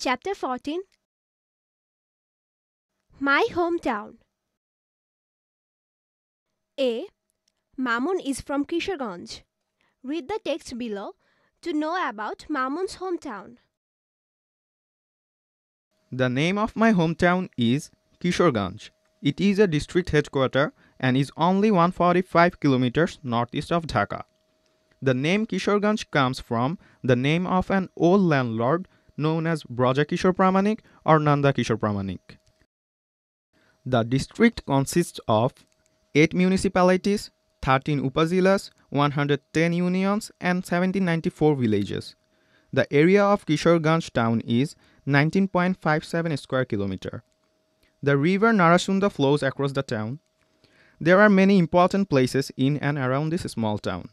Chapter 14 My Hometown A. Mamun is from Kishorganj. Read the text below to know about Mamun's hometown. The name of my hometown is Kishorganj. It is a district headquarter and is only 145 kilometers northeast of Dhaka. The name Kishorganj comes from the name of an old landlord known as Braja Kishore Pramanik or Nanda Kishore Pramanik. The district consists of 8 municipalities, 13 upazilas, 110 unions and 1794 villages. The area of Kishorganj town is 19.57 square kilometer. The river Narasunda flows across the town. There are many important places in and around this small town.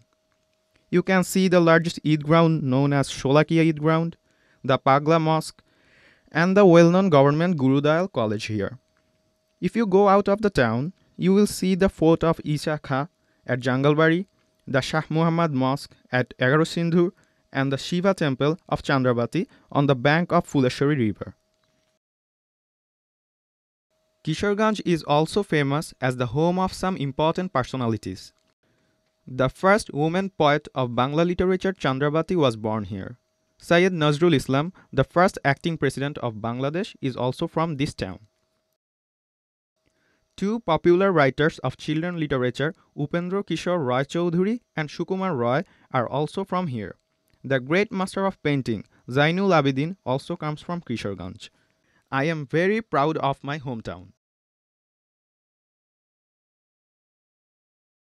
You can see the largest Eid ground known as Sholakia Eid ground, the Pagla Mosque, and the well-known government Gurudayal College here. If you go out of the town, you will see the fort of Isa Kha at Jangalbari, the Shah Muhammad Mosque at Egaro Sindhu, and the Shiva temple of Chandrabati on the bank of Fuleshwari river. Kishorganj is also famous as the home of some important personalities. The first woman poet of Bangla literature Chandrabati was born here. Syed Nazrul Islam, the first acting president of Bangladesh, is also from this town. Two popular writers of children literature, Upendra Kishore Roy Choudhury and Shukumar Roy, are also from here. The great master of painting, Zainul Abidin, also comes from Kishorganj. I am very proud of my hometown.